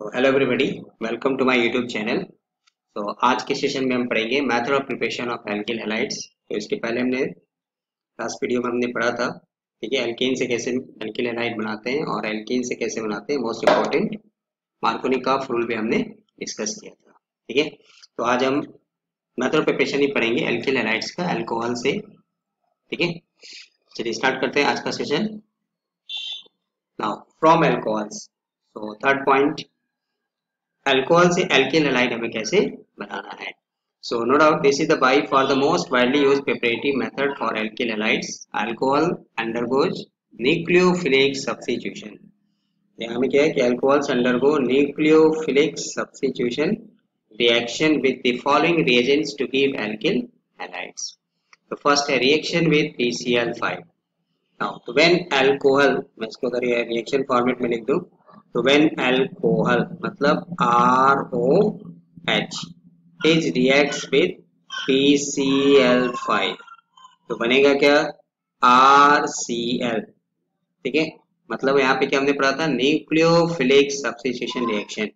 Hello everybody welcome to my YouTube channel तो आज के सेशन में हम पढ़ेंगे method of preparation of alkyl halides तो इसके पहले हमने लास्ट वीडियो में हमने पढ़ा था, ठीक है एल्कीन से कैसे एल्किल हेलाइड बनाते हैं और एल्कीन से कैसे बनाते हैं मोस्ट इंपॉर्टेंट मार्कोनी का रूल भी हमने डिस्कस किया था, ठीक है? तो आज हम मेथड ऑफ़ प्रिपरेशन ही पढ़ेंगे एल्किल हेलाइड्स का एल्कोहल से, ठीक है? चलिए स्टार्ट करते हैं आज का सेशन नाउ फ्रॉम एल्कोहल्स तो थर्ड पॉइंट अल्कोहल से एल्किन एलाइड हमें कैसे बनाना है? So no doubt this is the by far the most widely use preparative method for alkene halides alcohol undergoes nucleophilic substitution यहाँ में क्या है कि alcohols undergo nucleophilic substitution reaction with the following reagents to give alkene halides तो first है reaction with PCl5 now when alcohol मैं इसको अगर रिएक्शन फॉर्मेट में लिख दूँ तो वेन एल्कोहल मतलब R O H is react with P C L five तो बनेगा क्या? आर सी एल ठीक है? मतलब यहाँ पे क्या हमने पढ़ा था? न्यूक्लियोफिलिक सब्सिट्यूशन रिएक्शन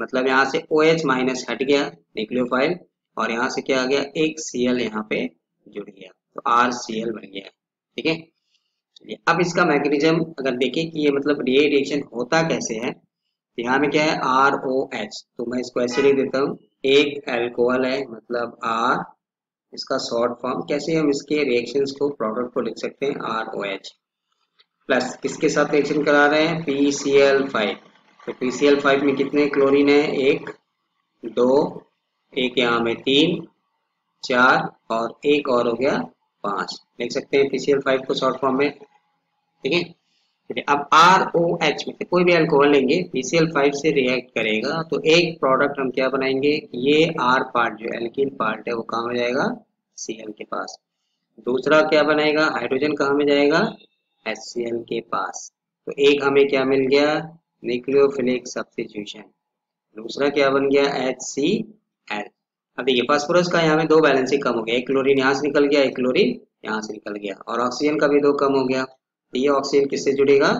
मतलब यहाँ से ओ एच माइनस हट गया न्यूक्लियोफाइल और यहाँ से क्या आ गया? एक सी एल यहाँ पे जुड़ गया। तो आर सी एल बन गया। ठीक है? चलिए, अब इसका मैकेनिज्म अगर देखें कि ये मतलब ये रिएक्शन होता कैसे है तो यहाँ में क्या है? आर ओ एच तो मैं इसको ऐसे लिख देता हूँ। एक एल्कोहल है मतलब आर इसका शॉर्ट फॉर्म कैसे हम इसके रिएक्शंस को प्रोडक्ट को लिख सकते हैं? आर ओ एच प्लस किसके साथ रिएक्शन करा रहे हैं? पी सी एल फाइव तो पी सी एल फाइव में कितने क्लोरीन है? एक, दो, एक यहाँ में तीन, चार, और एक और हो गया पाँच। लिख सकते हैं पीसीएल फाइव को शॉर्ट फॉर्म में। ठीक है? अब आर ओ एच में कोई भी अल्कोहल लेंगे पीसीएल फाइव से रिएक्ट करेगा तो एक प्रोडक्ट हम क्या बनाएँगे? ये आर पार्ट जो एल्किन पार्ट है, वो कहाँ में जाएगा? सी एल के पास। दूसरा क्या बनाएगा? हाइड्रोजन कहाँ में जाएगा? एच के पास। तो एक हमें क्या मिल गया? न्यूक्लियोफिलिक सब्सिट्यूशन दूसरा क्या बन गया? एच सी एल अब देखिए फास्फोरस का यहाँ में दो बैलेंस ही कम हो गया। एक क्लोरीन यहाँ से निकल गया, एक क्लोरीन यहाँ से निकल गया। और ऑक्सीजन का भी दो कम हो गया। तो ये ऑक्सीजन किससे जुड़ेगा?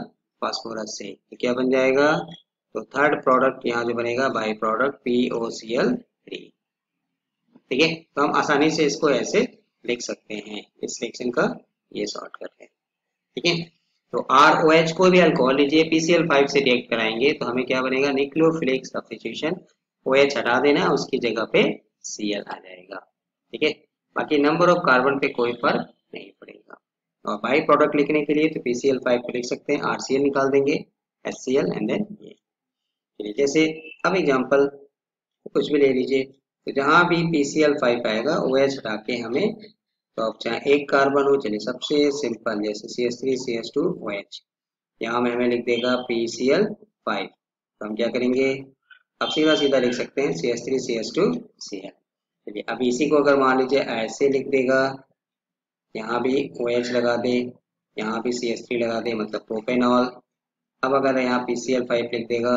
फास्फोरस से। तो क्या बन जाएगा? तो थर्ड प्रोडक्ट यहाँ जो बनेगा by product P O C L three ठीक है? तो हम आसानी से इसको ऐसे लिख सकते हैं। इस सेक्शन का ये शॉर्टकट है। ठीक है? तो आर ओ एच को भी अल्कोहल लीजिए। पीसीएल फाइव से रिएक्ट कराएँगे। तो हमें क्या बनेगा? न्यूक्लियोफिलिक सब्सिट्यूशन ओ एच हटा देना, उसकी जगह पे सी एल आ जाएगा। ठीक है? बाकी नंबर ऑफ़ कार्बन पे कोई फ़र्क नहीं पड़ेगा। और बाई प्रोडक्ट लिखने के लिए तो पी सी एल फाइव को लिख सकते हैं आर सी एल निकाल देंगे S C L and then ये जैसे अब एग्ज़ाम्पल कुछ भी ले लीजिए। तो जहाँ भी पी सी एल फाइव आएगा ओ एच हटा के हमें तो अब चाहे एक कार्बन हो, चलिए सबसे सिंपल जैसे C S three C S two O H यहाँ में हमें लिख देगा पी सी एल फाइव तो हम क्या करेंगे? अब सीधा सीधा लिख सकते हैं C S three C S two C L चलिए अब इसी को अगर मान लीजिए, ऐसे लिख देगा, यहाँ भी ओ OH लगा दे, यहाँ भी सी एस थ्री लगा दे मतलब प्रोपेनॉल अब अगर यहाँ पी सी एल फाइव लिख देगा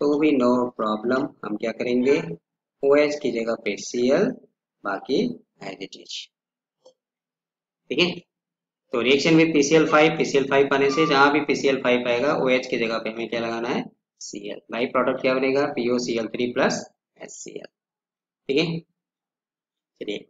तो भी नो प्रॉब्लम हम क्या करेंगे? ओ OH की जगह पे सी एल बाकी इज़ ठीक है? तो reaction with PCL five PCL five आने से जहाँ भी पीसीएल फाइव आएगा ओ OH की जगह पे हमें क्या लगाना है? एल बाई प्रोडक्ट क्या बनेगा PO C L three plus S C L ठीक है चलिए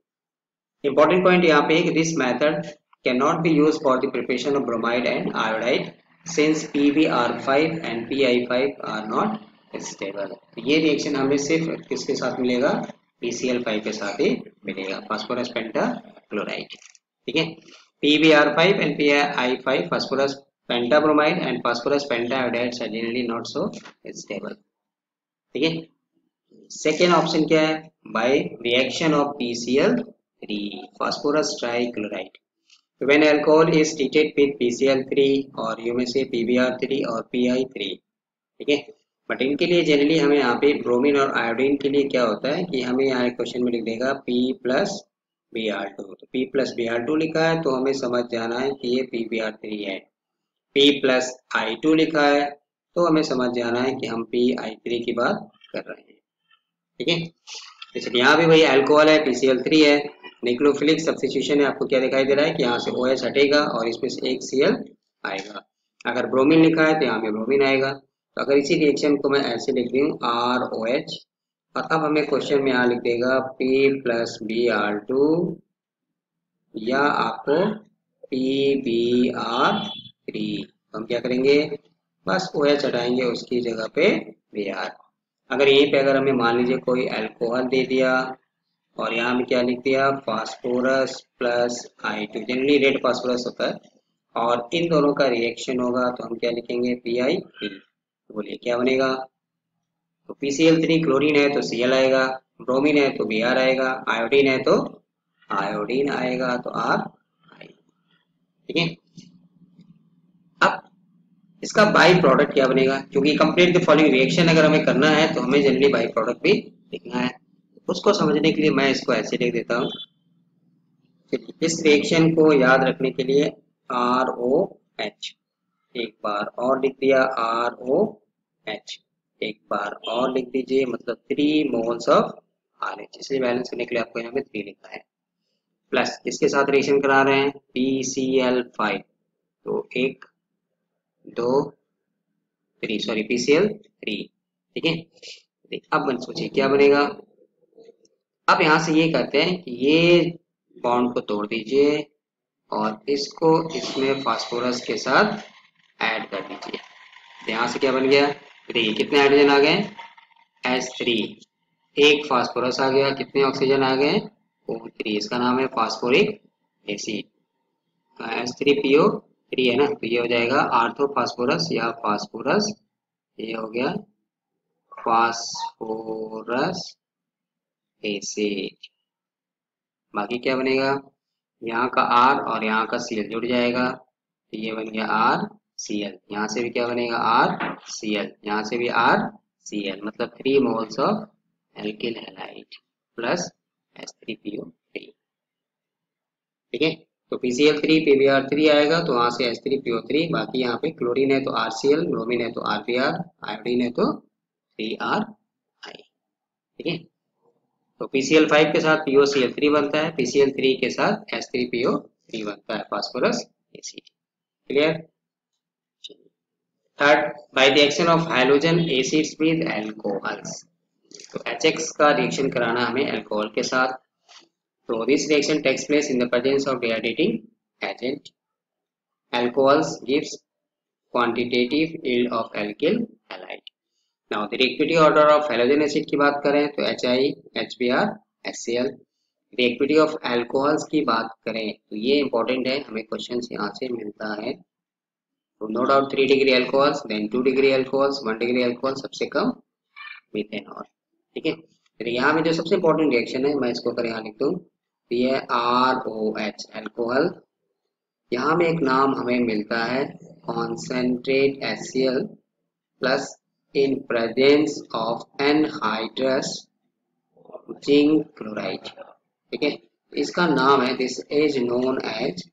Important point यहाँ पे this method cannot be used for the preparation of bromide and iodide since PbR5 and PI5 are not stable. ये reaction हमें सिर्फ़ किसके साथ मिलेगा PCl5 के साथ ही मिलेगा पेंटा क्लोराइड ठीक है PbR5 and PI5 phosphorus and phosphorus pentaiodides are generally not so stable. ठीक है सेकेंड ऑप्शन क्या है by reaction of PCl 3 phosphorus trichloride when alcohol is treated with PCl3 और यू में से PBr3 और PI3 ठीक है बट इनके लिए जनरली हमें यहाँ पे ब्रोमीन और आयोडीन के लिए क्या होता है कि हमें यहाँ क्वेश्चन में लिख देगा P plus B R two तो P plus B R two लिखा है तो हमें समझ जाना है कि ये पी बी आर थ्री है P प्लस आई टू लिखा है तो हमें समझ जाना है कि हम पी आई थ्री की बात कर रहे हैं। ठीक है? तो यहाँ भी वही एल्कोहल है पीसीएल थ्री है निक्लोफिलिक सब्सिट्यूशन है आपको क्या दिखाई दे रहा है कि यहाँ से ओ OH हटेगा और इसमें से एक सी एल आएगा। अगर ब्रोमीन लिखा है तो यहाँ पे ब्रोमीन आएगा। तो अगर इसी रिएक्शन को मैं ऐसे लिख दूँ आर ओ एच और अब हमें क्वेश्चन में यहाँ लिख देगा P plus B R two या आपको पी बी आर थ्री हम क्या करेंगे? बस ओ एच हटाएँगे उसकी जगह पे बी आर अगर यहीं पे अगर हमें मान लीजिए कोई अल्कोहल दे दिया, और यहाँ में क्या लिख दिया? Phosphorus plus two generally red phosphorus होता है। और इन दोनों का रिएक्शन होगा तो हम क्या लिखेंगे? पी आई पी बोलिए क्या बनेगा? तो P C L three chlorine है तो सी एल आएगा। ब्रोमीन है तो बी आर आएगा। आयोडीन है तो आयोडीन आएगा। तो आर आई ठीक है? इसका बाई प्रोडक्ट क्या बनेगा? क्योंकि कंप्लीट द फॉलोइंग रिएक्शन अगर हमें करना है तो हमें जनरली बाई प्रोडक्ट भी लिखना है। उसको समझने के लिए मैं इसको ऐसे लिख देता हूँ। इस रिएक्शन को याद रखने के लिए आर ओ एच एक बार और लिख दिया आर ओ एच एक बार और लिख दीजिए मतलब three moles of R H इसलिए बैलेंस करने के लिए आपको यहाँ पे थ्री लिखा है। प्लस इसके साथ रिएक्शन करा रहे हैं? पी सी एल फाइव तो एक दो three sorry P C L three ठीक है? अब सोचिए, क्या बनेगा? अब यहाँ से ये कहते हैं कि ये बॉन्ड को तोड़ दीजिए और इसको इसमें फास्फोरस के साथ ऐड कर दीजिए। तो यहाँ से क्या बन गया? थ्री कितने हाइड्रोजन आ गए? एस थ्री एक फास्फोरस आ गया, कितने ऑक्सीजन आ गए? ओ थ्री इसका नाम है phosphoric acid S three PO three है ना तो ये हो जाएगा आर्थो फास्फोरस या फास्फोरस। ये हो गया फास्फोरस एसिड। बाकी क्या बनेगा? यहाँ का आर और यहाँ का सीएल जुड़ जाएगा। तो ये बन गया आर सी एल यहाँ से भी क्या बनेगा? आर सी एल यहाँ से भी आर सी एल मतलब three moles of alkyl halide plus S three P O three ठीक है? तो P C L three P B R three आएगा तो वहाँ से S three P O three बाकी यहाँ पे क्लोरीन है तो एल ब्रोमीन है तो आर पी आर आयोडीन है तो थ्री आर आई ठीक है? तो PCl5 के साथ POCl3 बनता है PCl3 के साथ H3PO3 बनता है phosphorous acid clear third by the action of hydrogen acids with alcohols तो HX का रिएक्शन कराना हमें एल्कोहल के साथ तो this reaction takes place in the presence of dehydrating agent alcohols gives quantitative yield of alkyl halide. Now the reactivity order of halogen acid की बात करें तो H C L reactivity of alcohols की बात करें तो ये इंपॉर्टेंट है, हमें क्वेश्चन यहाँ से मिलता है। तो no doubt three degree alcohols then two degree alcohols one degree alcohol सबसे कम मीथेनॉल ठीक है? फिर यहाँ में जो सबसे इंपॉर्टेंट रिएक्शन है, मैं इसको कर यहाँ लिख दूँ। तो ये आर ओ एच एल्कोहल यहाँ में एक नाम हमें मिलता है concentrate H C L plus in presence of anhydrous zinc chloride ठीक है? इसका नाम है this is known as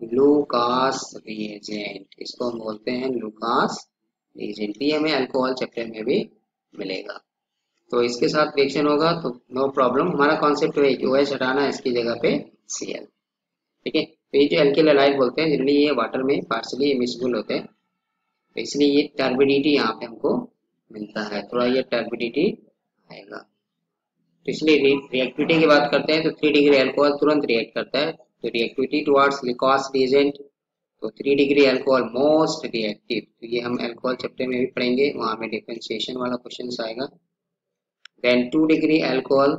Lucas reagent इसको हम बोलते हैं लूकास रिएजेंट ये हमें अल्कोहल चैप्टर में भी मिलेगा। तो इसके साथ रिएक्शन होगा तो नो प्रॉब्लम हमारा कॉन्सेप्ट है कि ओएच हटाना है इसकी जगह पे सी एल ठीक है? तो ये जो एल्किल बोलते हैं जनरली ये वाटर में पार्सली इमिसिबल होते हैं तो इसलिए ये टर्बिडिटी यहाँ पे हमको मिलता है। थोड़ा ये टर्बिडिटी आएगा। तो इसलिए रिएक्टिविटी की बात करते हैं तो थ्री डिग्री एल्कोहल तुरंत रिएक्ट करता है। तो रिएक्टिविटी टुवर्ड्स लिकॉस रिएजेंट तो three degree alcohol most reactive तो ये हम एल्कोहल चैप्टर में भी पढ़ेंगे, वहाँ में डिफ्रेंशिएशन वाला क्वेश्चन आएगा। देन टू डिग्री एल्कोहल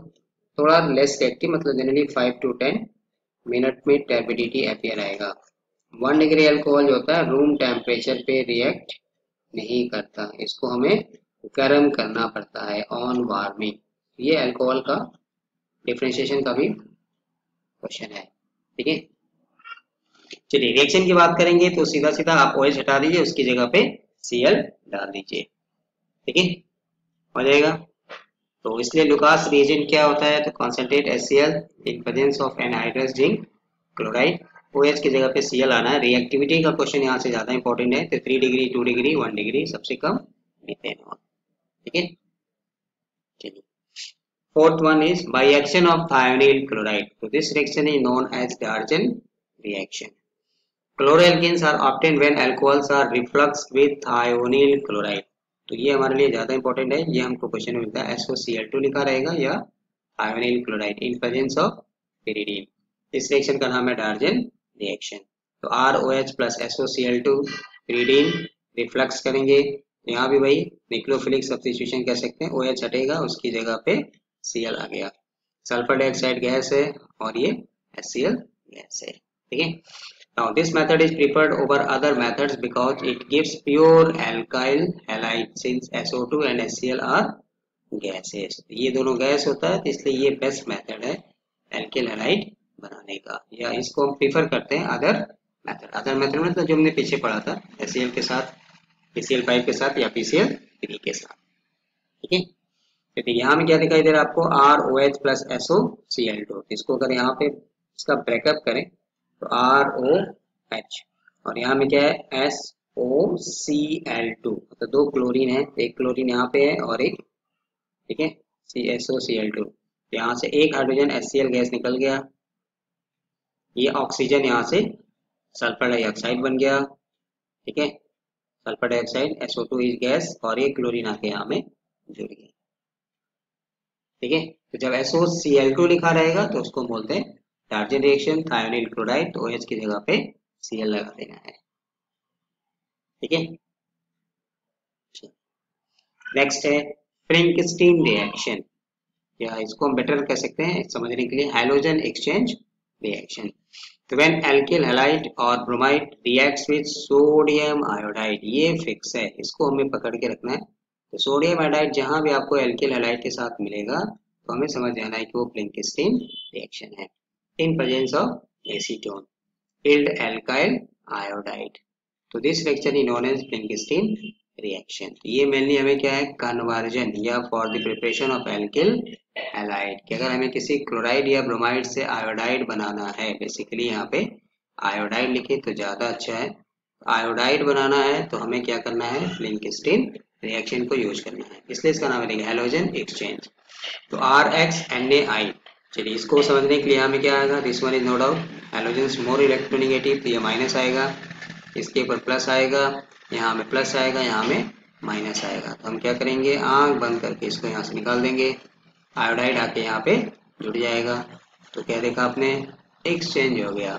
थोड़ा लेस रिएक्टिव मतलब generally five to ten minute में टर्बिडिटी अपियर आएगा। वन डिग्री एल्कोहल जो होता है रूम टेम्परेचर पे रिएक्ट नहीं करता। इसको हमें गर्म करना पड़ता है ऑन वार्मिंग ये अल्कोहल का डिफ्रेंशिएशन का भी क्वेश्चन है। ठीक है? चलिए रिएक्शन की बात करेंगे तो सीधा सीधा आप ओएच हटा दीजिए, उसकी जगह पे सीएल डाल दीजिए। ठीक है? हो जाएगा? तो इसलिए लुकास रिएजेंट क्या होता है तो concentrate S C L in presence of anhydrous zinc chloride O H की जगह पे सी एल आना है रिएक्टिविटी का क्वेश्चन यहाँ से ज़्यादा इंपॉर्टेंट है तो three degree two degree one degree सबसे कम मीथेन ठीक है चलिए fourth one is by action of thionyl chloride so this reaction is known as Darjan reaction chloroalkanes are obtained when alcohols are refluxed with thionyl chloride तो ये हमारे लिए ज़्यादा इंपॉर्टेंट है। ये हमको क्वेश्चन मिलता है एसओ सी एल टू लिखा रहेगा, या thionyl chloride in presence of pyridine इस रिएक्शन का नाम है डार्जन रिएक्शन तो R O H plus SO C L two pyridine reflux करेंगे। यहाँ भी वही निक्लोफिलिक सब्सटीट्यूशन कह सकते हैं। ओ OH हटेगा, उसकी जगह पे सी एल आ गया। सल्फ़र डाइऑक्साइड गैस है, और ये एस सी एल गैस है। ठीक है? Now, this method is preferred over other methods because it gives pure alkyl halide since SO2 and HCl are gases. ये दोनों गैस होता है तो इसलिए ये बेस्ट मेथड है एल्किल हैलाइड बनाने का। या इसको हम प्रीफर करते हैं अदर मेथड अदर मेथड मतलब जो हमने पीछे पढ़ा था एस के साथ पीसीएल फाइव के साथ या पीसीएल थ्री के साथ। ठीक है? तो यहाँ में क्या दिखाई दे रहा है आपको? R O H plus S O C L two इसको अगर यहाँ पे इसका ब्रेकअप करें तो आर ओ एच और यहाँ में क्या है? S O C L two तो दो क्लोरीन है। एक क्लोरीन यहाँ पे है और एक, ठीक है? C S O C L two यहाँ से एक hydrogen S C L gas निकल गया। ये ऑक्सीजन यहाँ से सल्फ़र डाइऑक्साइड बन गया। ठीक है? Sulphur dioxide SO two is gas और ये क्लोरीन आके यहाँ में जुड़ गई ठीक है? तो जब एसओ सी एल टू लिखा रहेगा तो उसको बोलते हैं टार्जन रिएक्शन थायोनिल क्लोराइड तो OH की जगह पे Cl लगा देना है। ठीक है? नेक्स्ट है फ्रिंकस्टीन रिएक्शन या इसको हम बेटर कह सकते हैं समझने के लिए हाइड्रोजन एक्सचेंज रिएक्शन तो व्हेन एल्किल हैलाइड और bromide reacts with sodium iodide ये फिक्स है। इसको हमें पकड़ के रखना है। तो सोडियम आयोडाइड जहाँ भी आपको एल्किल हैलाइड के साथ मिलेगा तो हमें समझ जाना है कि वो फ्लिंकस्टीन रिएक्शन है। In presence of acetone filled alkyl iodide. तो this reaction is known as Finkelstein reaction ये मेनली हमें क्या है? कन्वर्जन या for the preparation of alkyl halide कि। अगर हमें किसी क्लोराइड या ब्रोमाइड से आयोडाइड बनाना है बेसिकली यहाँ पे आयोडाइड लिखे तो ज़्यादा अच्छा है। आयोडाइड बनाना है तो हमें क्या करना है? फ्लिंकस्टीन रिएक्शन को यूज़ करना है। इसलिए इसका नाम है हेलोजन एक्सचेंज तो R X N A I चलिए, इसको समझने के लिए हमें क्या आएगा? This one is no doubt halogen more electronegative तो ये माइनस आएगा। इसके ऊपर प्लस आएगा, यहाँ में प्लस आएगा, यहाँ में माइनस आएगा। तो हम क्या करेंगे? आँख बंद करके इसको यहाँ से निकाल देंगे। आयोडाइड आके यहाँ पे जुड़ जाएगा। तो क्या देखा आपने? एक्सचेंज हो गया।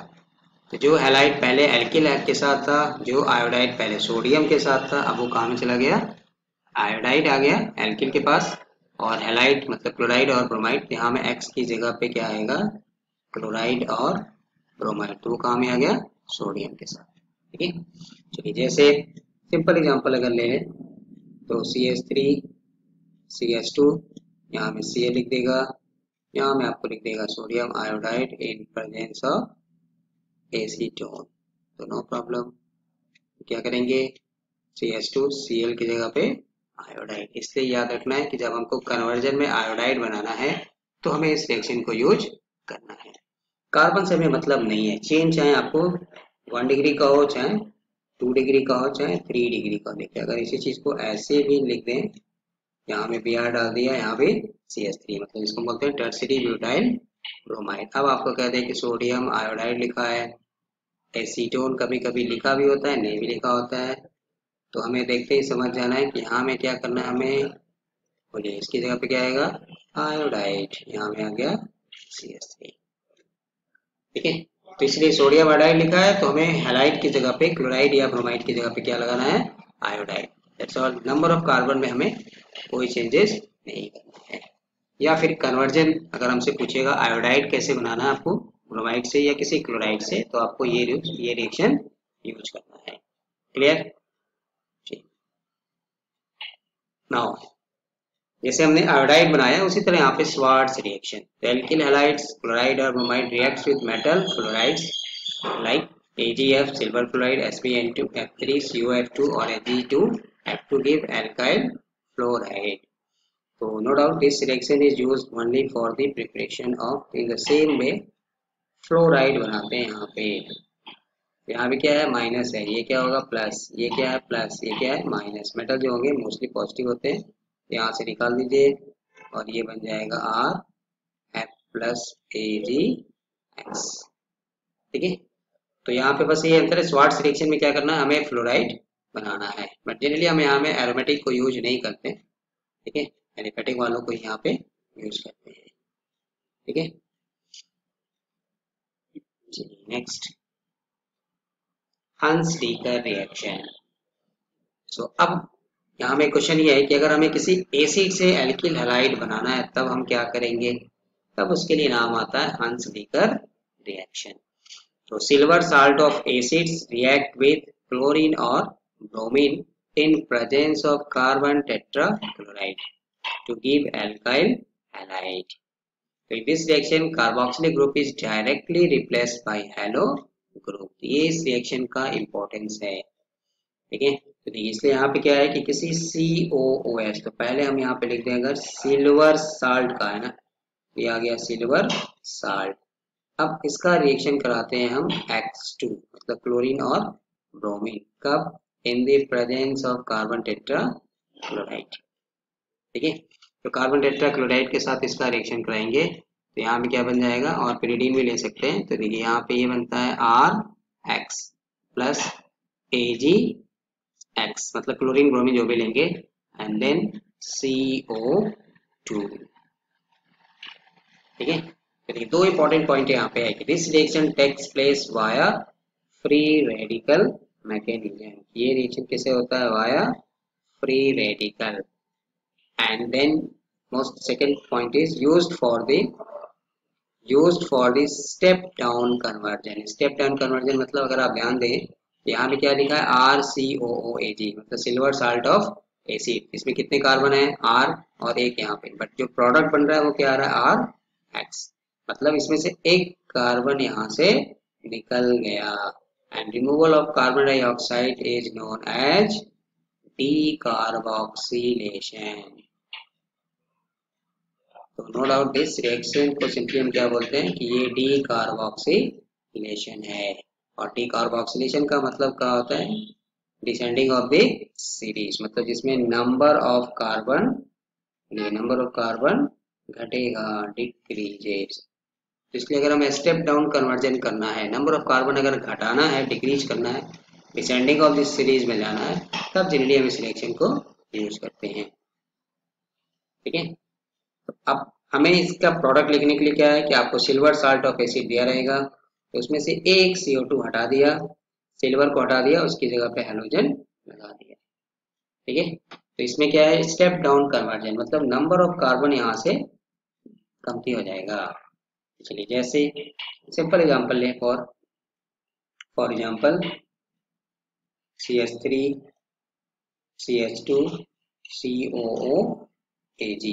तो जो हेलाइड पहले एल्किल के साथ था, जो आयोडाइड पहले सोडियम के साथ था, अब वो कहाँ में चला गया? आयोडाइड आ गया एल्किल के पास। और हेलाइट मतलब क्लोराइड और ब्रोमाइड यहाँ में एक्स की जगह पे क्या आएगा? क्लोराइड और ब्रोमाइड तो वो कहाँ में आ गया? सोडियम के साथ, ठीक है? चलिए, जैसे सिंपल एग्जांपल अगर ले तो C S three C S two यहाँ में सी लिख देगा, यहाँ में आपको लिख देगा sodium iodide in presence of acetone तो नो प्रॉब्लम क्या करेंगे? C S two C L की जगह पे आयोडाइड। इसलिए याद रखना है कि जब हमको कन्वर्जन में आयोडाइड बनाना है तो हमें इस रिएक्शन को यूज़ करना है। कार्बन से हमें मतलब नहीं है। चेन चाहे आपको वन डिग्री का हो, चाहे टू डिग्री का हो, चाहे थ्री डिग्री का हो। लिखे अगर इसी चीज़ को ऐसे भी लिख दें, यहाँ में बी डाल दिया, यहाँ पे सी एस थ्री मतलब इसको बोलते हैं टर्सरी ब्यूटाइल ब्रोमाइड अब आपको कहते हैं कि सोडियम आयोडाइड लिखा है। एसीटोन कभी कभी लिखा भी होता है, नहीं भी लिखा होता है। तो हमें देखते ही समझ जाना है कि यहाँ में क्या करना है, हमें बोलिए, इसकी जगह पे क्या आएगा? आयोडाइड यहाँ में आ गया सी एस थ्री ठीक है? तो इसलिए सोडियम आयोडाइड लिखा है तो हमें हेलाइड की जगह पे क्लोराइड या ब्रोमाइड की जगह पे क्या लगाना है? Iodide that's all number of carbon में हमें कोई चेंजेस नहीं करना है। या फिर कन्वर्जन अगर हमसे पूछेगा आयोडाइड कैसे बनाना है आपको? ब्रोमाइड से या किसी क्लोराइड से तो आपको ये ये रिएक्शन यूज़ करना है। क्लियर नाउ जैसे हमने आयोडाइड बनाया, उसी तरह यहाँ पे Swarts reaction alkyl halides chloride और bromide reacts with metal fluorides like AgF silver chloride SbN2F3CuF2 और Ag2F2 गिव एल्काइल फ्लोराइड तो no doubt this reaction is used only for the preparation of in the same way fluoride बनाते हैं यहाँ पे. यहाँ भी क्या है? माइनस है। ये क्या होगा? प्लस। ये क्या है? प्लस। ये क्या है? माइनस। मेटल जो होंगे मोस्टली पॉजिटिव होते हैं। यहाँ से निकाल दीजिए। और ये बन जाएगा R F plus A G X. ठीक है? तो यहाँ पे बस ये अंतर है। स्वार्ट्स रिएक्शन में क्या करना है? हमें फ्लोराइड बनाना है। बट जनरली हम यहाँ में एरोमेटिक को यूज़ नहीं करते। ठीक है? एलिफेटिक वालों को यहाँ पे यूज़ करते हैं। ठीक है? नेक्स्ट हंस डीकर रिएक्शन सो अब यहाँ में क्वेश्चन ये है कि अगर हमें किसी एसिड से एल्किल हेलाइड बनाना है, तब हम क्या करेंगे? तब उसके लिए नाम आता है हंस डीकर रिएक्शन तो silver salt of acids react with chlorine और bromine in presence of carbon tetrachloride to give alkyl halide. So, in this reaction, carboxylic group is directly replaced by halo group. ये इस reaction का importance है। ठीक है? तो इसलिए यहाँ पे क्या है कि किसी COOH तो पहले हम यहाँ पे लिख दें अगर सिल्वर साल्ट का है ना ये आ गया सिल्वर साल्ट अब इसका रिएक्शन कराते हैं हम X2 मतलब क्लोरीन और ब्रोमीन कब? In the presence of carbon tetrachloride है? तो कार्बन टेट्राक्लोराइड के साथ इसका रिएक्शन कराएँगे। तो यहाँ पे क्या बन जाएगा? और पिरीडीन भी ले सकते हैं। तो देखिए, यहाँ पे ये बनता है R X plus A G X मतलब क्लोरीन ब्रोमीन जो भी लेंगे and then C O two ठीक है? तो दो इंपॉर्टेंट पॉइंट यहाँ पे है कि this reaction takes place via free radical mechanism ये रिएक्शन कैसे होता है? Via free radical and then most second point is used for the used for the step down conversion. Step down conversion मतलब अगर आप ध्यान दें, यहाँ पे क्या लिखा है? R C O O A जी मतलब सिल्वर साल्ट ऑफ़ एसिड इसमें कितने कार्बन है? आर और एक यहाँ पे। बट जो प्रोडक्ट बन रहा है वो क्या आ रहा है? आर एक्स मतलब इसमें से एक कार्बन यहाँ से निकल गया। And removal of carbon dioxide is known as decarboxylation तो नो डाउट दिस रिएक्शन को सिंपली हम क्या बोलते हैं कि ये डी कार्बोक्सिलेशन है। और डी कार्बोक्सिलेशन का मतलब क्या होता है? डिसेंडिंग ऑफ़ द सीरीज़ मतलब जिसमें number of carbon number of carbon घटेगा डिक्रीजेस तो इसलिए अगर हमें स्टेप डाउन कन्वर्जन करना है नंबर ऑफ़ कार्बन अगर घटाना है डिक्रीज करना है डिसेंडिंग ऑफ़ दिस सीरीज़ में जाना है, तब जनरली हम इस रिएक्शन को यूज़ करते हैं। ठीक है? अब हमें इसका प्रोडक्ट लिखने के लिए क्या है कि आपको सिल्वर साल्ट ऑफ़ एसिड दिया रहेगा। तो उसमें से एक CO2 हटा दिया सिल्वर को हटा दिया, उसकी जगह पे हेलोजन लगा दिया। ठीक है? तो इसमें क्या है? स्टेप डाउन कन्वर्जन मतलब नंबर ऑफ़ कार्बन यहाँ से कमती हो जाएगा। चलिए, जैसे सिंपल एग्जांपल लें for for example CH3 CH2 A AG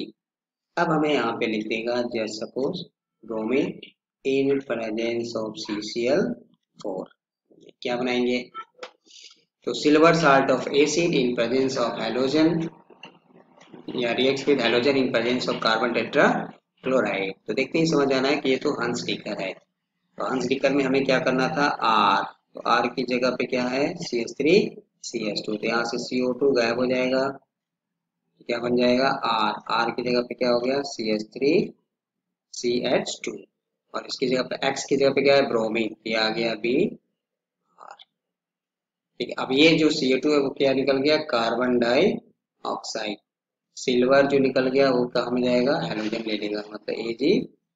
अब हमें यहाँ पे लिख देगा just suppose bromine in presence of CCl4 क्या बनाएँगे? तो silver salt of acid in presence of halogen या react with halogen in presence of carbon tetrachloride तो देखते ही, समझ आना है कि ये तो हंस डिकर है। तो हंस डिकर में हमें क्या करना था? आर तो आर की जगह पे क्या है? C S three C S two तो यहाँ से सी ओ टू गायब हो जाएगा। क्या बन जाएगा? आर आर की जगह पे क्या हो गया? C H three C H two और इसकी जगह पे एक्स की जगह पे क्या है? ब्रोमीन ये आ गया बी आर ठीक है, अब ये जो सी टू है, वो क्या निकल गया? कार्बन डाई ऑक्साइड सिल्वर जो निकल गया, वो कहा में जाएगा? हेलोजन ले लेगा मतलब ए जी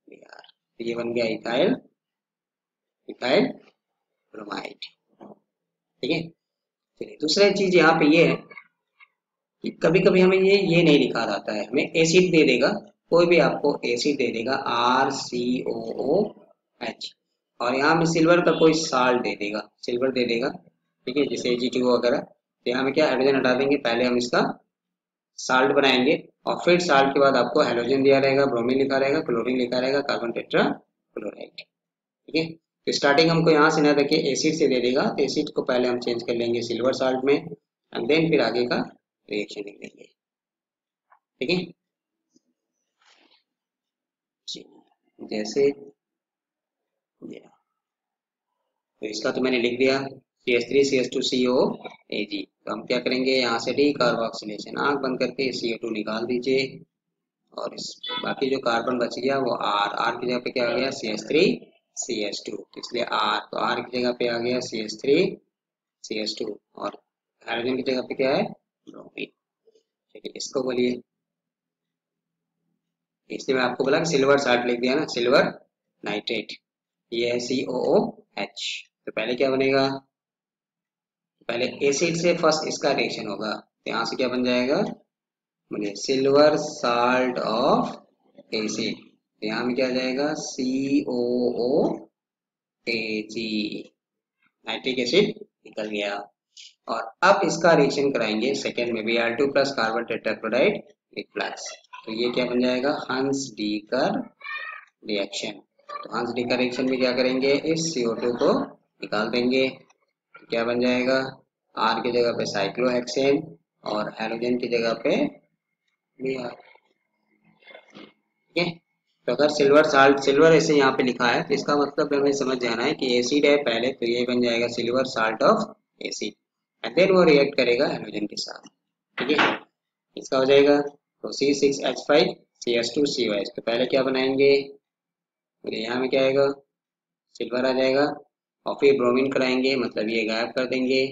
बी आर तो ये बन गया इथाइल इथाइल ब्रोमाइड ठीक है? चलिए, दूसरा चीज़ यहाँ पे ये है। कभी कभी हमें ये ये नहीं लिखा रहता है। हमें एसिड दे देगा, कोई भी आपको एसिड दे देगा are C O O H और यहाँ में सिल्वर का कोई साल्ट दे देगा सिल्वर दे देगा। ठीक है, जैसे जी वगैरह। तो यहाँ में क्या हाइड्रोजन हटा देंगे, पहले हम इसका साल्ट बनाएँगे। और फिर साल्ट के बाद आपको हेलोजन दिया रहेगा ब्रोमीन लिखा रहेगा क्लोरीन लिखा रहेगा कार्बन टेट्रा क्लोराइड ठीक है तो स्टार्टिंग हमको यहाँ से ना देखिए एसिड से दे देगा। तो एसिड को पहले हम चेंज कर लेंगे सिल्वर साल्ट में। एंड देन फिर आगे का रिएक्शन लिख देंगे ठीक है जैसे तो इसका तो मैंने लिख दिया। C S three C S two C O A G तो हम क्या करेंगे? यहाँ से डी कार्बोक्सिलेशन आँख बंद करके सी ओ टू निकाल दीजिए। और इस बाकी जो कार्बन बच गया, वो आर आर की जगह पे क्या आ गया? C S three C S two इसलिए आर तो आर की जगह पे आ गया C S three C S two और हाइड्रोजन की जगह पे क्या है? इसको बोलिए। इसलिए मैं आपको बोला सिल्वर साल्ट लिख दिया ना, सिल्वर नाइट्रेट। ये है सी ओ ओ एच तो पहले क्या बनेगा? पहले एसिड से फ़र्स्ट इसका रिएक्शन होगा। तो यहाँ से क्या बन जाएगा? बोलिए, सिल्वर साल्ट ऑफ़ एसिड तो यहाँ में क्या जाएगा? सी O O A ji nitric acid निकल गया। और अब इसका रिएक्शन कराएँगे। सेकेंड में B R two plus carbon tetrachloride plus तो ये क्या बन जाएगा? हंस डी कर रिएक्शन तो हंस डी का रिएक्शन में क्या करेंगे? इस CO2 को निकाल देंगे। तो क्या बन जाएगा? आर की जगह पे साइक्लोहेक्सेन और हेलोजन की जगह पे बी आर ठीक है? तो अगर सिल्वर साल्ट सिल्वर ऐसे यहाँ पे लिखा है तो इसका मतलब हमें समझ जाना है कि एसिड है पहले तो ये बन जाएगा silver salt of acid and then वो रिएक्ट करेगा हेलोजन के साथ। ठीक है? इसका हो जाएगा तो C six H five C S two C vice तो पहले क्या बनाएँगे? तो यहाँ में क्या आएगा? सिल्वर आ जाएगा। और फिर ब्रोमीन कराएँगे मतलब ये गायब कर देंगे।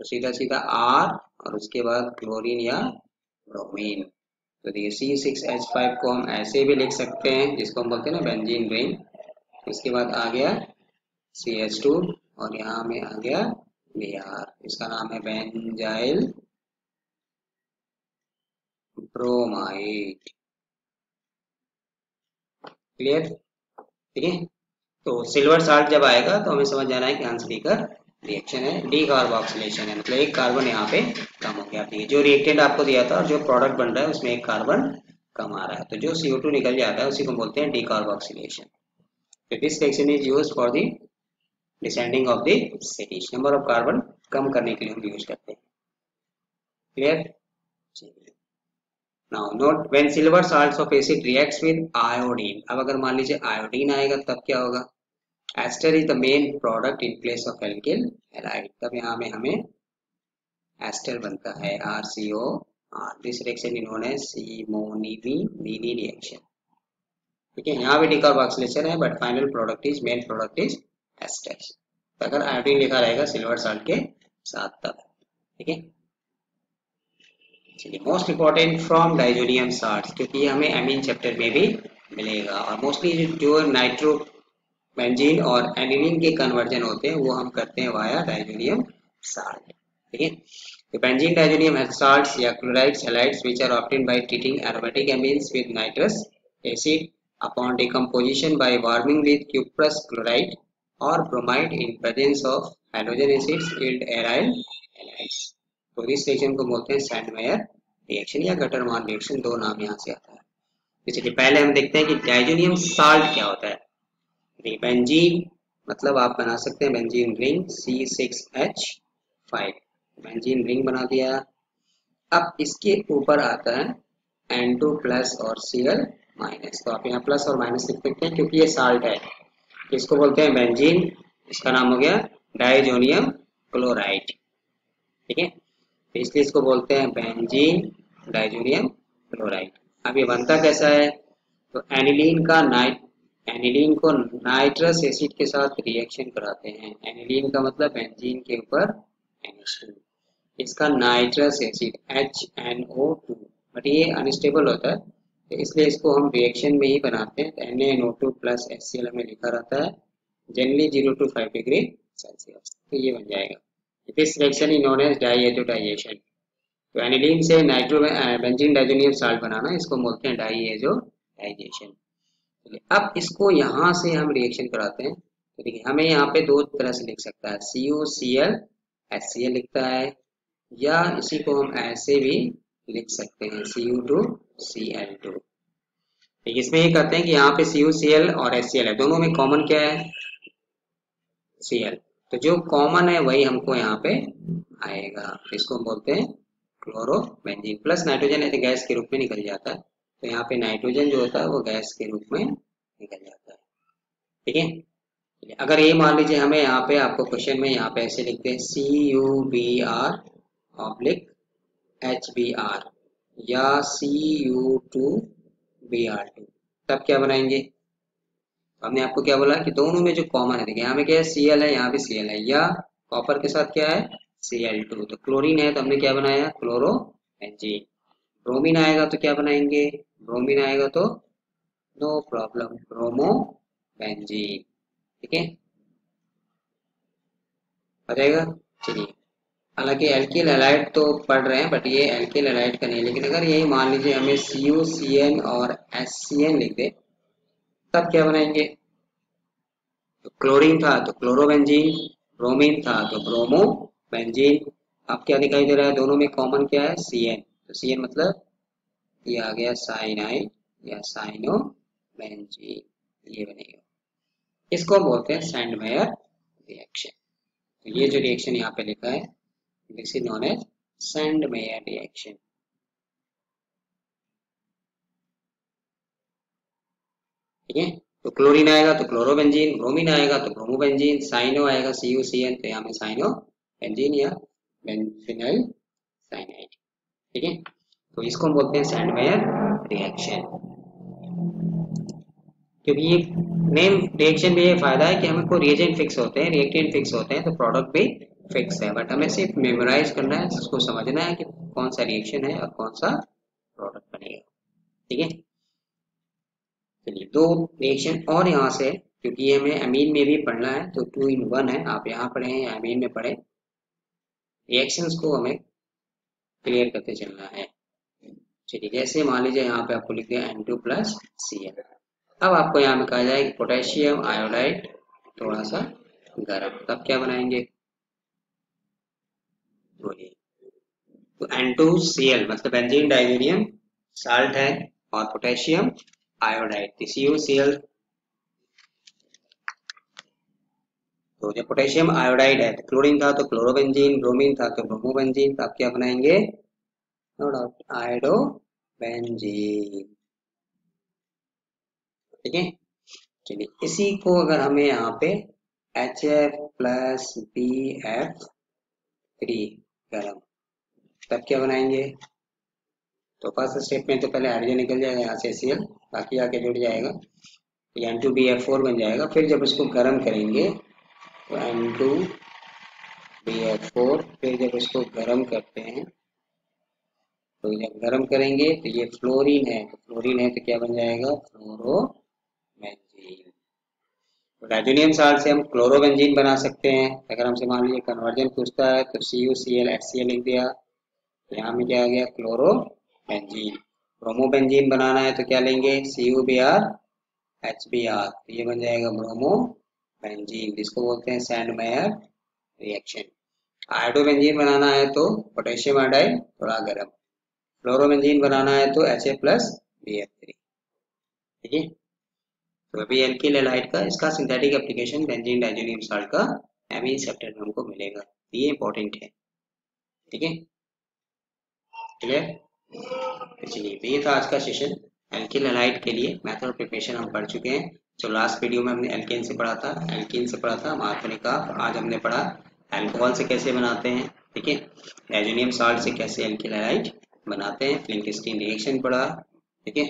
तो सीधा सीधा आर और उसके बाद क्लोरीन या ब्रोमीन तो देखिए सी सिक्स एच फाइव को हम ऐसे भी लिख सकते हैं, जिसको हम बोलते हैं ना बेंजीन रिंग इसके बाद आ गया सी एच टू और यहाँ में आ गया बी आर इसका नाम है बेंजाइल ब्रोमाइड। क्लियर ठीक है? तो सिल्वर साल्ट जब आएगा तो हमें समझ जाना है कि आंसर का रिएक्शन है। डी कार्बोक्सिलेशन है मतलब एक कार्बन यहाँ पे कम हो गया। जो रिएक्टेंट आपको दिया था और जो प्रोडक्ट बन रहा है, उसमें एक कार्बन कम आ रहा है। तो जो CO2 निकल जाता है, उसी को बोलते हैं decarboxylation this reaction is use for the descending of the series number of carbon कम करने के लिए हम यूज़ करते हैं। Clear now note when silver salts of acid reacts with iodine अब अगर मान लीजिए आयोडीन आएगा, तब क्या होगा? Ester is the main product in place of alkyl halide तब यहाँ में हमें एस्टर बनता है। R C O R this reaction in known as Simonini reaction ठीक है, यहाँ भी डिकार्बोक्सिलेशन है but final product is main product is ester तो अगर आयोडीन लिखा रहेगा, सिल्वर साल्ट के साथ तब ठीक है? चलिए most important from diazonium salt क्योंकि हमें एमीन चैप्टर में भी मिलेगा। और मोस्टली जो नाइट्रो बेंजीन और एनिलीन के कन्वर्जन होते हैं, वो हम करते हैं वाया डाइजोनियम साल्ट ठीक है? तो बेंजीन डाइजोनियम salts, या chlorides halides which are obtained by treating aromatic amines with nitrous acid upon decomposition by warming with cuprous chloride or bromide in presence of halogen acids yield aryl halides तो इस reaction को बोलते हैं Sandmeyer reaction या गटरमान reaction दो नाम यहाँ से आता है। चलिए पहले हम देखते हैं कि डाइजोनियम साल्ट क्या होता है? बेंजीन मतलब आप बना सकते हैं benzene ring C six H five benzene ring बना दिया। अब इसके ऊपर आता है एन टू प्लस और एल माइनस तो आप यहाँ प्लस और माइनस लिख सकते हैं क्योंकि ये साल्ट है। इसको बोलते हैं? बेंजीन। इसका नाम हो गया डाइजोनियम क्लोराइड। ठीक है? तो इसलिए इसको बोलते हैं बेंजीन डाइजोनियम क्लोराइड। अब ये बनता कैसा है? तो एनिलीन का नाइट एनिलीन को नाइट्रस एसिड के साथ रिएक्शन कराते हैं। एनिलीन का मतलब बेंजीन के ऊपर एनिशन इसका nitrous acid H N O two. But ये अनस्टेबल होता है। तो इसलिए इसको हम रिएक्शन में ही बनाते हैं। N N O two plus S C L हमें लिखा रहता है। Generally zero to five degree Celsius तो ये बन जाएगा। This reaction is known as diazotization तो एनिलीन से नाइट्रो बेंजीन डाइजोनियम साल्ट बनाना, इसको बोलते हैं डाइएजोटाइजेशन अब इसको यहाँ से हम रिएक्शन कराते हैं। तो देखिए, हमें यहाँ पे दो तरह से लिख सकता है। C O C L S C L लिखता है। या इसी को हम ऐसे भी लिख सकते हैं C U two C L two इसमें ये कहते हैं कि यहाँ पे सी यू सी एल और एस सी एल है। दोनों में कॉमन क्या है? सी एल तो जो कॉमन है, वही हमको यहाँ पे आएगा। इसको हम बोलते हैं क्लोरोबेंजीन प्लस नाइट्रोजन यदि गैस के रूप में निकल जाता है। तो यहाँ पे नाइट्रोजन जो होता है, वो गैस के रूप में निकल जाता है। ठीक है? अगर ये मान लीजिए, हमें यहाँ पे, आपको क्वेश्चन में यहाँ पे ऐसे लिखते हैं C U B R oblique H B R या C U two B R two तब क्या बनाएँगे? हमने आपको क्या बोला कि दोनों में जो कॉमन है, देखिए यहाँ में क्या है? सी एल है, यहाँ भी सी एल है। या कॉपर के साथ क्या है? सी एल टू तो क्लोरीन है तो हमने क्या बनाया? क्लोरो ब्रोमीन आएगा तो क्या बनाएँगे? ब्रोमीन आएगा तो नो प्रॉब्लम ब्रोमो बेंजीन ठीक है? आ जाएगा? चलिए। हालाँकि एल्किल एलाइट तो पढ़ रहे हैं बट ये एल्किल एलाइट का नहीं, लेकिन अगर यही मान लीजिए हमें सी सी एन और एस सी एन लिख दे तब क्या बनाएँगे? तो क्लोरीन था तो क्लोरोबेंजीन ब्रोमीन था तो ब्रोमो बेंजीन अब क्या दिखाई दे रहा है? दोनों में कॉमन क्या है? सी एन तो सी एन मतलब ये आ गया साइनाइड या साइनो बेंजीन ये बनेगा। इसको बोलते हैं सैंडमेयर रिएक्शन तो ये जो रिएक्शन यहाँ पे लिखा है This is known as Sandmeyer reaction. ठीक है? तो क्लोरीन आएगा तो क्लोरोबेंजीन ब्रोमीन आएगा तो ब्रोमोबेंजीन साइनो आएगा सी यू सी एन तो यहाँ में साइनो बेंजीन या बेंफिनाइल साइनाइड ठीक है? तो इसको हम बोलते हैं सैंडमेयर रिएक्शन क्योंकि ये नेम रिएक्शन भी ये फ़ायदा है कि हमें को रिएजेंट फिक्स होते हैं रिएक्टेंट फिक्स होते हैं तो प्रोडक्ट भी फिक्स है। बट हमें सिर्फ़ मेमोराइज करना है उसको समझना है कि कौन सा रिएक्शन है और कौन सा प्रोडक्ट बनेगा। ठीक है? चलिए, दो रिएक्शन और यहाँ से, क्योंकि ये हमें अमीन में भी पढ़ना है तो टू इन वन है। आप यहाँ पढ़े या अमीन में पढ़े रिएक्शंस को हमें क्लियर करते चलना है। चलिए, जैसे मान लीजिए यहाँ पे आपको लिख दिया N two plus C L अब आपको यहाँ में कहा जाए पोटेशियम आयोडाइड थोड़ा सा गर्म। तब क्या बनाएँगे? तो N2Cl मतलब बेंजीन डाइजोनियम साल्ट है और पोटेशियम आयोडाइड CuCl तो जब पोटेशियम आयोडाइड है तो क्लोरीन था तो क्लोरोबेंजीन ब्रोमीन था तो ब्रोमोबेंजीन तो आप क्या बनाएँगे? नो डाउट आयोडो बेंजीन ठीक है? चलिए, इसी को अगर हमें यहाँ पे H F plus B F three गरम तब क्या बनाएँगे? तो फ़र्स्ट स्टेप में तो पहले हाइड्रोजन निकल जाएगा यहाँ से सी बाकी आके जुड़ जाएगा। तो N two B F four बन जाएगा। फिर जब इसको गर्म करेंगे तो N two B F four फिर जब इसको गर्म करते हैं तो जब गर्म करेंगे तो ये फ्लोरीन है। तो फ्लोरीन है तो क्या बन जाएगा? फ्लोरो डाइजोनियम साल्ट से हम क्लोरोबेंजीन बना सकते हैं। अगर हमसे मान लीजिए कन्वर्जन पूछता है तो C U C L H C L लिख दिया। तो यहाँ में क्या आ गया? क्लोरोबेंजीन ब्रोमोबेंजीन बनाना है तो क्या लेंगे? C U B R H B R तो ये बन जाएगा ब्रोमोबेंजीन जिसको बोलते हैं सैंड मेयर रिएक्शन आयोडोबेंजीन बनाना है तो पोटेशियम आयोडाइड थोड़ा गर्म। फ्लोरोबेंजीन बनाना है तो H A plus B F three ठीक है? तो अभी एल्किल एलाइड का, इसका synthetic application benzene diazonium salt का एमीन सेप्टर हमको मिलेगा। तो ये इंपॉर्टेंट है। ठीक है? क्लियर चलिए तो ये था आज का सेशन एल्किल एलाइड के लिए। मेथड प्रिपरेशन हम पढ़ चुके हैं। जो लास्ट वीडियो में हमने एल्केन से पढ़ा था। एल्किन से पढ़ा था आज हमने पढ़ा एल्कोहल से कैसे बनाते हैं। ठीक है? साल्ट से कैसे बनाते हैं। रिएक्शन पढ़ा। ठीक है?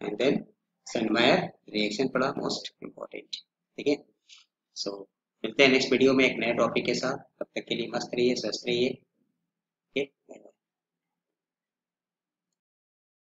एंड देन सनमायर रिएक्शन पढ़ा मोस्ट इम्पोर्टेंट ठीक है? सो मिलते हैं नेक्स्ट वीडियो में एक नए टॉपिक के साथ. तब तक के लिए मस्त रहिए, स्वस्थ रहिए.